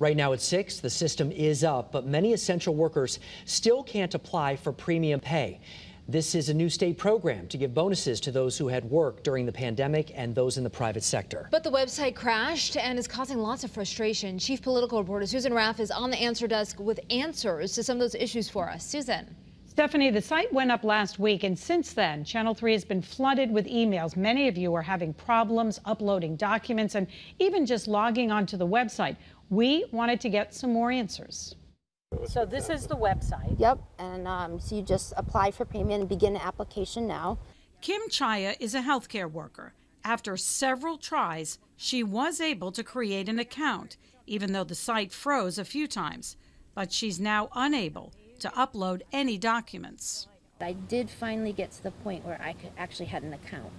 Right now at 6, the system is up, but many essential workers still can't apply for premium pay. This is a new state program to give bonuses to those who had work during the pandemic and those in the private sector. But the website crashed and is causing lots of frustration. Chief political reporter Susan Raff is on the answer desk with answers to some of those issues for us. Susan. Stephanie, the site went up last week, and since then, Channel 3 has been flooded with emails. Many of you are having problems uploading documents and even just logging onto the website. We wanted to get some more answers. So this is the website. Yep, and um, so you just apply for payment and begin the application now. Kim Chaya is a healthcare worker. After several tries, she was able to create an account, even though the site froze a few times. But she's now unable to upload any documents. I did finally get to the point where I could actually had an account.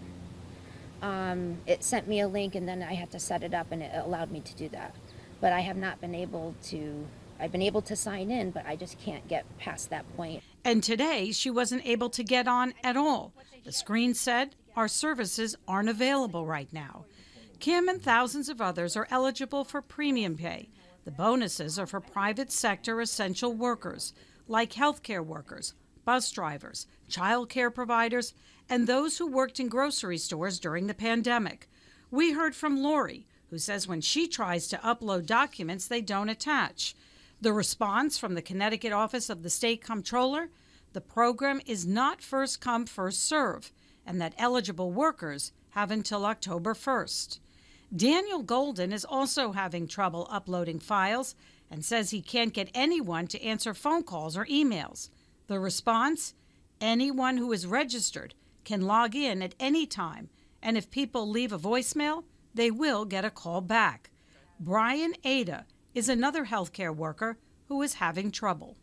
Um, it sent me a link and then I had to set it up and it allowed me to do that. But I have not been able to I've been able to sign in, but I just can't get past that point. And today, she wasn't able to get on at all. The screen said, Our services aren't available right now. Kim and thousands of others are eligible for premium pay. The bonuses are for private sector essential workers, like healthcare workers, bus drivers, child care providers, and those who worked in grocery stores during the pandemic. We heard from Lori, who says when she tries to upload documents, they don't attach. The response from the Connecticut Office of the State Comptroller the program is not first come, first serve, and that eligible workers have until October 1st. Daniel Golden is also having trouble uploading files and says he can't get anyone to answer phone calls or emails. The response anyone who is registered can log in at any time, and if people leave a voicemail, they will get a call back. Brian Ada is another healthcare worker who is having trouble.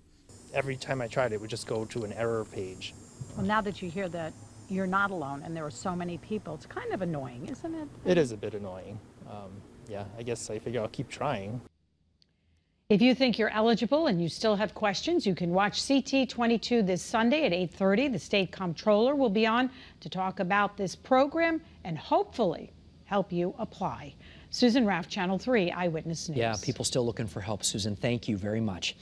Every time I tried, it would just go to an error page. Well, now that you hear that you're not alone and there are so many people, it's kind of annoying, isn't it? It is a bit annoying. Um, yeah, I guess I figure I'll keep trying. If you think you're eligible and you still have questions, you can watch CT22 this Sunday at 8:30. The state comptroller will be on to talk about this program and hopefully help you apply. Susan Raff, Channel 3 Eyewitness News. Yeah, people still looking for help, Susan. Thank you very much.